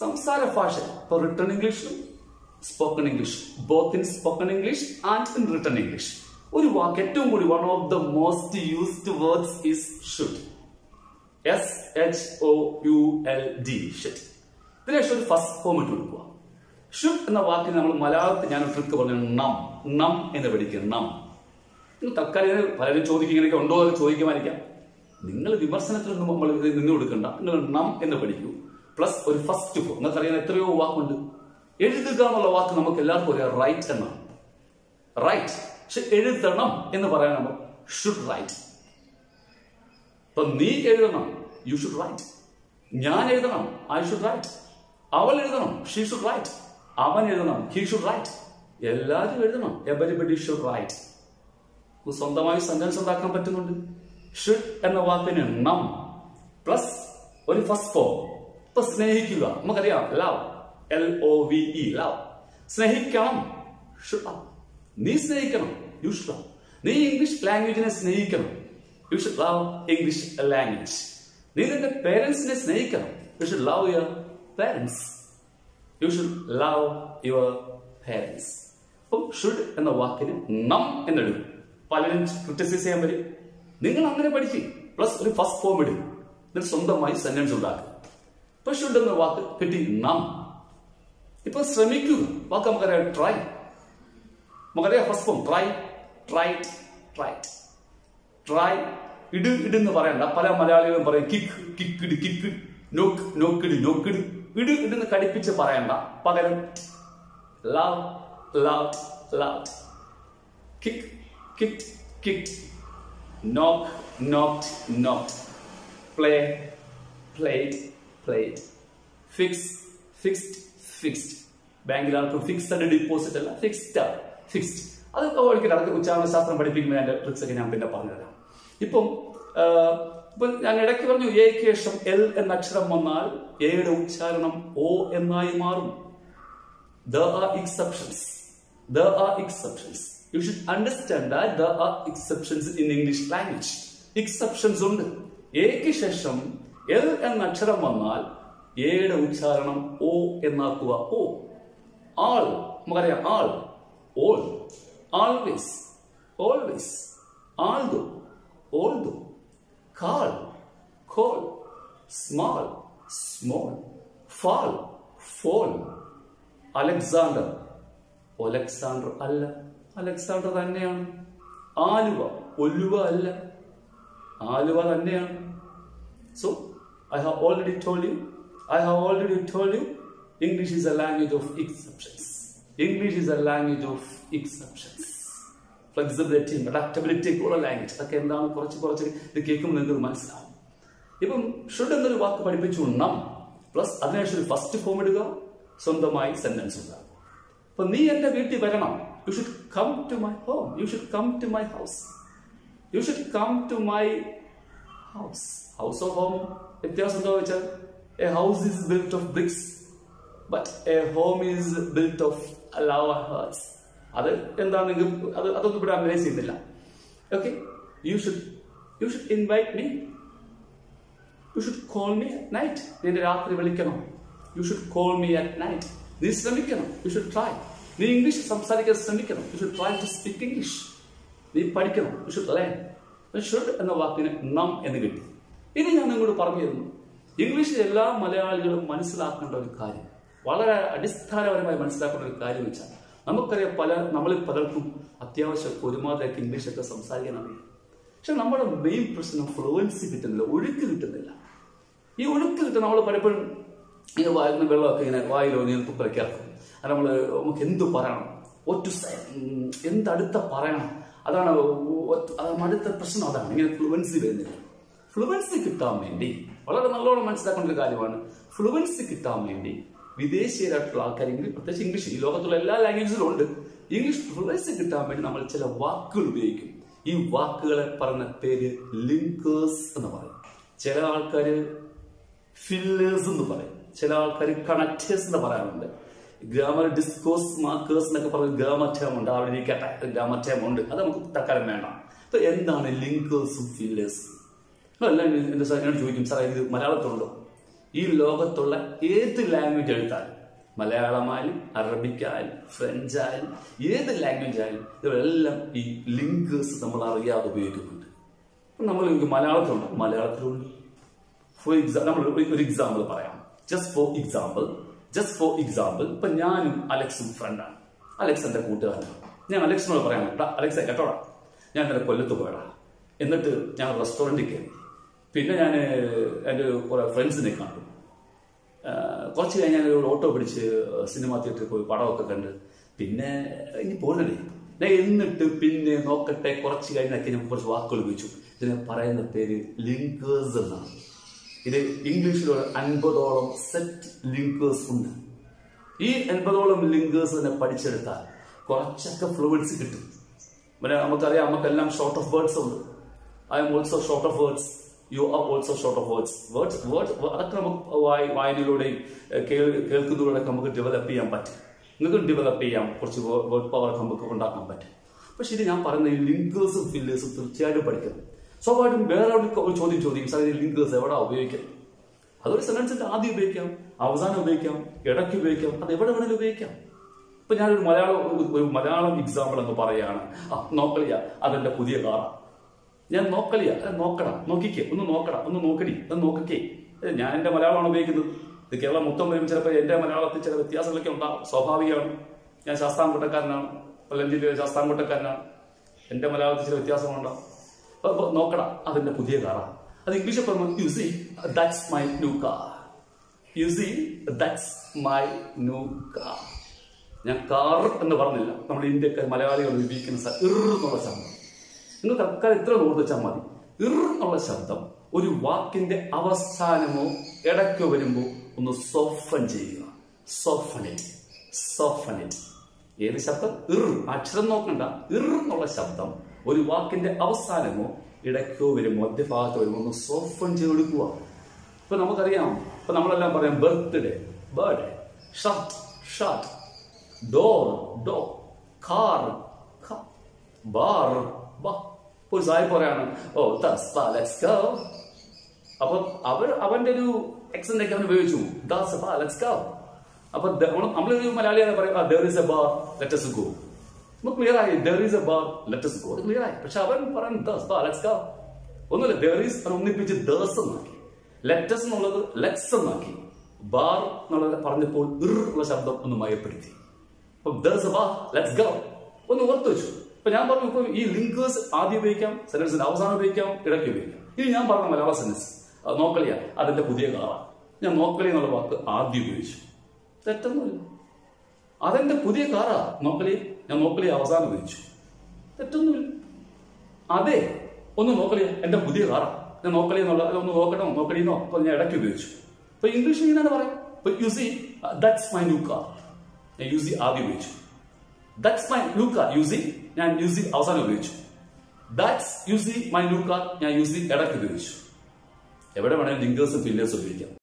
സംസാര ഭാഷ. ഇപ്പൊ റിട്ടേൺ ഇംഗ്ലീഷിലും spoken English both in spoken English and in written English ഒരു വാക്ക് ഏറ്റവും കൂടി one of the most used words is should S H O U L D should ഇതിനുശേഷം ഒരു ഫസ്റ്റ് ഫോം ഇട്ട് കൊടുക്കുക. ഷുഡ് എന്ന വാക്കിന് നമ്മൾ മലയാളത്തിൽ ഞാൻ ട്രിക്ക് പറഞ്ഞു നം നം എന്ന് പഠിക്കുക നം തൽക്കാലം പലരും ചോദിക്കും ഇങ്ങനെയൊക്കെ ഉണ്ടോ എന്ന് ചോദിക്കുമായിരിക്കാം. നിങ്ങൾ വിമർശനത്തിലൊന്നും നമ്മൾ ഇത് നിന്ന് കൊടുക്കണ്ട. നിങ്ങൾ നം എന്ന് പഠിക്കൂ പ്ലസ് ഒരു ഫസ്റ്റ് ഫോം നിങ്ങൾക്കറിയാൻ എത്രയോ വാക്കുണ്ട്. എഴുതുക എന്നുള്ള വാക്ക് നമുക്ക് എല്ലാവർക്കും അറിയാം. റൈറ്റ് എന്നാണ്. റൈറ്റ് പക്ഷെ എഴുതണം എന്ന് പറയാൻ നമ്മൾ ഷുഡ് റൈറ്റ് ഇപ്പൊ നീ എഴുതണം യു ഷുഡ് റൈറ്റ് ഞാൻ എഴുതണം ഐ ഷുഡ് റൈറ്റ് അവൾ എഴുതണം ഷീ ഷുഡ് റൈറ്റ് അവൻ എഴുതണം ഹി ഷുഡ് റൈറ്റ് എല്ലാവരും എഴുതണം. എവരിബഡി ഷുഡ് റൈറ്റ് സ്വന്തമായി സെന്റൻസ് ഉണ്ടാക്കാൻ പറ്റുന്നുണ്ട്. ഷുഡ് എന്ന വാക്കിന് നം. പ്ലസ് ഒരു ഫസ്റ്റ് ഫോം ഇപ്പൊ സ്നേഹിക്കുക. നമുക്കറിയാം love L O V E love സ്നേഹിക്കണം. നീ സ്നേഹിക്കണം. യു ഷുഡ് ലവ് നീ ഇംഗ്ലീഷ് ലാംഗ്വേജിനെ സ്നേഹിക്കണം. You should love English language നീ നിന്റെ പേരൻസിനെ സ്നേഹിക്കണം. You should love your parents you should love your parents അപ്പം ഷുഡ് എന്ന വാക്കിന് നം എന്നെടുക്കും പലരും ക്രിറ്റിസൈസ് ചെയ്യാൻ വരും നിങ്ങൾ അങ്ങനെ പഠിക്കും. പ്ലസ് ഒരു ഫസ്റ്റ് ഫോം ഇടും. എന്നിട്ട് സ്വന്തമായി സെന്റൻസ് ഉണ്ടാക്കുക ഇപ്പൊ എന്ന വാക്ക് കിട്ടി നാം. ഇപ്പൊ ശ്രമിക്കുക വാക്ക് നമുക്കറിയാം ട്രൈ നമുക്കറിയാം first try try try try it it എന്ന് പറയണ്ട. പല മലയാളികളും പറയും കിക്ക് കിക്ക് കിക്കിട് കിക്ക് നോക്ക് നോക്ക് നോക്കിട് നോക്കിട് ഇട്. എന്ന് കടിപ്പിച്ച് പറയണ്ട. പകരം love love love kick kick kick knock knock knock play played played fix fixed fixed ബാങ്കിൽ ആർക്കും ഫിക്സ്ഡ് ഡിപ്പോസിറ്റ് അല്ല ഫിക്സ്ഡ് ഫിക്സ്ഡ് അത് ഓൾക്ക് അതൊക്കെ ഉച്ചാരണ ശാസ്ത്രം പഠിപ്പിക്കുമ്പോൾ അതിന്റെ ട്രിക്സ് ഒക്കെ ഞാൻ പിന്നെ പറഞ്ഞുതരാം ഇപ്പം ഇപ്പം ഞാൻ ഇടയ്ക്ക് പറഞ്ഞു എക്ക് ശേഷം എൽ എന്ന അക്ഷരം വന്നാൽ എയുടെ ഉച്ചാരണം ഓ എന്നായി മാറും there are exceptions. There are exceptions. You should understand that there are exceptions in English language. Exceptions ഉണ്ട് എക്ക് ശേഷം എൽ എന്ന അക്ഷരം വന്നാൽ എയുടെ ഉച്ചാരണം ഓ എന്നാക്കുക. ഓ ആൾ നമുക്കറിയാം all. All always always although although call call small small fall fall Alexander. Alexander അല്ല അലക്സാണ്ടർ തന്നെയാണ്. ആലുവ ഒല്ലുവ അല്ല ആലുവ തന്നെയാണ്. So I have already told you I have already told you English is a language of exceptions English is a language of exceptions flexibility adaptability ഒക്കെ ഉള്ള language അതൊക്കെ എന്താണ്? കുറച്ച് കുറച്ച് ഇത് കേൾക്കുമ്പോൾ നിങ്ങൾക്ക് മനസ്സിലാവും. ഇപ്പം ഷുഡ് എന്നൊരു വാക്ക് പഠിപ്പിച്ചു നം പ്ലസ് അതിനുശേഷം ഒരു ഫസ്റ്റ് ഫോം ഇടുക സ്വന്തമായി സെന്റൻസ് ഉണ്ടാകും അപ്പൊ നീ എന്റെ വീട്ടിൽ വരണം. You should come to my home you should come to my house you should come to my house house of home വ്യത്യാസം എന്താ വെച്ചാൽ a house is built of bricks but a home is built of love hearts അത് എന്താണെങ്കിൽ അത് അതൊന്നും ഇവിടെ analyse ചെയ്യുന്നില്ല. Okay you should you should invite me you should call me at night നിന്റെ രാത്രി വിളിക്കണം. You should call me at night നീ ശ്രമിക്കണം. യു ഷുഡ് ട്രൈ നീ ഇംഗ്ലീഷ് സംസാരിക്കാൻ ശ്രമിക്കണം. You should try to speak English നീ പഠിക്കണം. യു ഷുഡ് ലേൺ ഷുഡ് എന്ന വാക്കിന് നം എന്ന് കിട്ടി. ഇത് ഞാൻ നിങ്ങളോട് പറഞ്ഞു തരുന്നു. ഇംഗ്ലീഷിൽ എല്ലാ മലയാളികളും മനസ്സിലാക്കേണ്ട ഒരു കാര്യം വളരെ അടിസ്ഥാനപരമായി മനസ്സിലാക്കേണ്ട ഒരു കാര്യം വെച്ചാൽ നമുക്കറിയാം പല നമ്മളിൽ പലർക്കും അത്യാവശ്യം ഒരുമാതിരിയൊക്കെ ഇംഗ്ലീഷൊക്കെ സംസാരിക്കാൻ അറിയാം പക്ഷെ നമ്മുടെ മെയിൻ പ്രശ്നം ഫ്ലുവൻസി കിട്ടുന്നില്ല ഒഴുക്ക് കിട്ടുന്നില്ല. ഈ ഒഴുക്ക് കിട്ടുന്ന നമ്മൾ പലപ്പോഴും ഇങ്ങനെ വായിരുന്ന വെള്ളമൊക്കെ ഇങ്ങനെ വായിലോ നീ തുപ്പലൊക്കെ ഇറക്കും അത് നമ്മൾ നമുക്ക് എന്ത് പറയണം? ഒറ്റ എന്തടുത്ത പറയണം? അതാണ് അടുത്ത പ്രശ്നം അതാണ്. ഇങ്ങനെ ഫ്ലുവൻസി വരുന്നില്ല. ഫ്ലുവൻസി കിട്ടാൻ വേണ്ടി വളരെ നല്ലോണം മനസ്സിലാക്കേണ്ട ഒരു കാര്യമാണ്. ഫ്ലുവൻസി കിട്ടാൻ വേണ്ടി വിദേശീയരായിട്ടുള്ള ആൾക്കാർ ഇംഗ്ലീഷ് പ്രത്യേകിച്ച് ഇംഗ്ലീഷ് ഈ ലോകത്തുള്ള എല്ലാ ലാംഗ്വേജിലും ഉണ്ട്. ഇംഗ്ലീഷ് ഫ്ലുവൻസി കിട്ടാൻ വേണ്ടി നമ്മൾ ചില വാക്കുകൾ ഉപയോഗിക്കും. ഈ വാക്കുകളെ പറഞ്ഞ പേര് ലിങ്കേഴ്സ് എന്ന് പറയും. ചില ആൾക്കാർ ഫില്ലേഴ്സ് എന്ന് പറയും. ചില ആൾക്കാർ കണക്റ്റേഴ്സ് എന്ന് പറയാറുണ്ട്. ഗ്രാമർ ഡിസ്കോസ് മാർക്കേഴ്സ് എന്നൊക്കെ പറഞ്ഞ ഗ്രാമർ ടേം ഉണ്ട്. അവിടെ ഇരിക്കട്ടെ ഗ്രാമർ ടേം ഉണ്ട്. അത് നമുക്ക് തൽക്കാലം വേണ്ട. അപ്പൊ എന്താണ് ലിങ്കേഴ്സും ഫില്ലേഴ്സും എല്ലാം എന്റെ സാർ എന്നോട് ചോദിക്കും. സാർ ഇത് മലയാളത്തിലുണ്ടോ? ഈ ലോകത്തുള്ള ഏത് ലാംഗ്വേജ് എടുത്താലും മലയാളമായാലും ഫ്രഞ്ച് ആയാലും ഏത് ലാംഗ്വേജ് ആയാലും ഇതെല്ലാം ഈ ലിങ്കേഴ്സ് നമ്മൾ അറിയാതെ ഉപയോഗിക്കുന്നുണ്ട്. നമ്മൾ മലയാളത്തിലുണ്ട്? മലയാളത്തിലുണ്ട്. ഫോർ എക്സാമ്പിൾ നമ്മൾ ഒരു എക്സാമ്പിൾ പറയാം. Just for example just for example ഇപ്പൊ ഞാനും അലക്സും ഫ്രണ്ടാണ് അലക്സ് എന്റെ കൂട്ടുകാരനാണ് ഞാൻ അലക്സിനോട് പറയാൻ കേട്ടാ അലക്സെ കേട്ടോടാ? ഞാൻ ഇന്നലെ കൊല്ലത്ത് പോയടാ. എന്നിട്ട് ഞാൻ റെസ്റ്റോറന്റിൽ കയറി. പിന്നെ ഞാൻ എന്റെ കുറെ ഫ്രണ്ട്സിനെ കണ്ടു. കുറച്ച് കഴിഞ്ഞ് ഞാൻ ഒരു ഓട്ടോ പിടിച്ച് സിനിമ തിയേറ്ററിൽ പോയി പടമൊക്കെ കണ്ട്. പിന്നെ ഇനി പോകുന്നില്ലേ? ഞാൻ എന്നിട്ട് പിന്നെ നോക്കട്ടെ കുറച്ച് കഴിഞ്ഞൊക്കെ ഞാൻ കുറച്ച് വാക്കുകൾ ഉപയോഗിച്ചു. ഇതിനെ പറയുന്ന പേര് ലിങ്കേഴ്സ് എന്നാണ്. ഇത് ഇംഗ്ലീഷിൽ ഒരു അൻപതോളം സെറ്റ് ലിങ്കേഴ്സ് ഉണ്ട്. ഈ അൻപതോളം ലിങ്കേഴ്സ് തന്നെ പഠിച്ചെടുത്താൽ കുറച്ചൊക്കെ ഫ്ലൂവിഡ്സ് കിട്ടും. പിന്നെ നമുക്കറിയാം നമുക്കെല്ലാം ഷോർട്ട് ഓഫ് വേർഡ്സ് ഉണ്ട്. I am also short of words you are also short of words words word അതൊക്കെ നമുക്ക് വായി വായനയിലൂടെയും കേൾക്കുന്നതിലൂടെയൊക്കെ നമുക്ക് ഡെവലപ്പ് ചെയ്യാൻ പറ്റും. നിങ്ങൾക്ക് ഡെവലപ്പ് ചെയ്യാം. കുറച്ച് വേർഡ് പവർ നമുക്ക് ഉണ്ടാക്കാൻ പറ്റും. പക്ഷെ ഇത് ഞാൻ പറയുന്ന ഈ ലിങ്കേഴ്സും ഫില്ലേഴ്സും തീർച്ചയായിട്ടും പഠിക്കണം. സ്വാഭാവികം വേറെ ഒരു ചോദ്യം ചോദിക്കും സാർ ഈ ലിങ്ക് എവിടെ ഉപയോഗിക്കാം അതൊരു സെന്റൻസിന്റെ ആദ്യം ഉപയോഗിക്കാം അവസാനം ഉപയോഗിക്കാം ഇടയ്ക്ക് ഉപയോഗിക്കാം അത് എവിടെ വേണമെങ്കിലും ഉപയോഗിക്കാം. ഇപ്പൊ ഞാനൊരു മലയാളം ഒരു- മലയാളം എക്സാമ്പിൾ എന്ന് പറയാണ് ആ നോക്കളിയ അതെന്റെ പുതിയ കാറാ. ഞാൻ നോക്കലിയ നോക്കടാ നോക്കിക്കേ ഒന്ന് നോക്കടാ ഒന്ന് നോക്കടി ഒന്ന് നോക്കിക്കേ. ഞാൻ എന്റെ മലയാളമാണ് ഉപയോഗിക്കുന്നത്. ഇത് കേരളം മൊത്തം വരുമ്പോൾ ചിലപ്പോൾ എന്റെ മലയാളത്തിൽ ചില വ്യത്യാസങ്ങളൊക്കെ ഉണ്ടാകും സ്വാഭാവികമാണ്. ഞാൻ ശാസ്താംകോട്ടക്കാരനാണ് കൊല്ലം ജില്ലയിലെ ശാസ്താംകോട്ടക്കാരനാണ്. എന്റെ മലയാളത്തിൽ ചില അപ്പൊ നോക്കടാ അതിന്റെ പുതിയ കാറാണ് അത് ഇംഗ്ലീഷിൽ പറഞ്ഞു you see that's my new car you see that's my new car ഞാൻ കാർ എന്ന് പറഞ്ഞില്ല. നമ്മൾ ഇന്ത്യക്കാർ മലയാളികൾ ഉപയോഗിക്കുന്ന ഇറന്നുള്ള ശബ്ദം. നിങ്ങൾ തൽക്കാലം ഇത്ര നോർത്തിച്ചാൽ മതി. ഇർ എന്നുള്ള ശബ്ദം ഒരു വാക്കിന്റെ അവസാനമോ ഇടയ്ക്കോ വരുമ്പോൾ ഒന്ന് സോഫൻ ചെയ്യുക. സോഫണിറ്റ് സോഫണിറ്റ് ഏത് ശബ്ദം? ഇർ. അക്ഷരം നോക്കണ്ട. ഇർ എന്നുള്ള ശബ്ദം. ഒരു വാക്കിന്റെ അവസാനമോ ഇടയ്ക്കോ വരുമോ മധ്യഭാഗത്ത് വരുമോ ഒന്ന് സോഫൺ ചെയ്ത് കൊടുക്കുക ഇപ്പൊ നമുക്കറിയാം ഇപ്പൊ നമ്മളെല്ലാം പറയാം birthday birthday shirt shirt door door car bar bar ഒരു സായി പറയാണ് ഓ ലെറ്റ്സ് ഗോ അപ്പൊ അവർ അവന്റെ ഒരു എക്സെന്റ് ഒക്കെ അവൻ ഉപയോഗിച്ചു. ദാസ് ലെറ്റ്സ് ഗോ അപ്പൊ നമ്മളൊരു മലയാളിയാണ് പറയും there is a bar let's go നമുക്ക് ക്ലിയർ ആയി there is a bar let's go clear ആയി പക്ഷെ അവൻ പറയും ദസ് ബാ ലെറ്റ്സ് ഗോ ഒന്നുമില്ല ദർ ഈസ് ഒന്നിപ്പിച്ച് ദസ് എന്നാക്കി. ലെറ്റസ് എന്നുള്ളത് ലെറ്റ്സ് എന്നാക്കി. ബാർ എന്നുള്ളത് പറഞ്ഞപ്പോൾ ഇർ ഉള്ള ശബ്ദം ഒന്ന് മയപ്പെടുത്തി. അപ്പൊ there's ബാ ലെറ്റ്സ് ഗോ ഒന്ന് ഓർത്ത് വെച്ചു. ഇപ്പൊ ഞാൻ പറഞ്ഞു ഇപ്പൊ ഈ ലിങ്കേഴ്സ് ആദ്യം ഉപയോഗിക്കാം സെന്റൻസിന്റെ അവസാനം ഉപയോഗിക്കാം ഇടയ്ക്ക് ഉപയോഗിക്കാം. ഇനി ഞാൻ പറഞ്ഞ മലയാള സെന്റൻസ് നോക്കളിയ അതിന്റെ പുതിയ കാറാ ഞാൻ നോക്കളി എന്നുള്ള വാക്ക് ആദ്യം ഉപയോഗിച്ചു. തെറ്റൊന്നുമില്ല. അതെന്റെ പുതിയ കാറാ നോക്കളി ഞാൻ നോക്കലി അവസാനം ചോദിച്ചു തെറ്റൊന്നുമില്ല. അതെ ഒന്ന് നോക്കലിയ എന്റെ പുതിയ കാറാ ഞാൻ നോക്കലി എന്നുള്ള അല്ല, ഒന്ന് നോക്കണോ നോക്കടിയെന്നോ അപ്പൊ ഞാൻ ഇടയ്ക്ക് ഉപയോഗിച്ചു. അപ്പൊ ഇംഗ്ലീഷിൽ ഇങ്ങനെ പറയാം. ഇപ്പൊ you see that's my new car ഞാൻ യൂസി ആദ്യം ഉപയോഗിച്ചു. That's my new car you see ഞാൻ യൂസി അവസാനം ഉപയോഗിച്ചു. That's you see my new car ഞാൻ യു സി ഇടയ്ക്ക് ഉപയോഗിച്ചു. എവിടെ വേണേലും ലിങ്കേഴ്സും ഫില്ലേഴ്സും ഉപയോഗിക്കാം.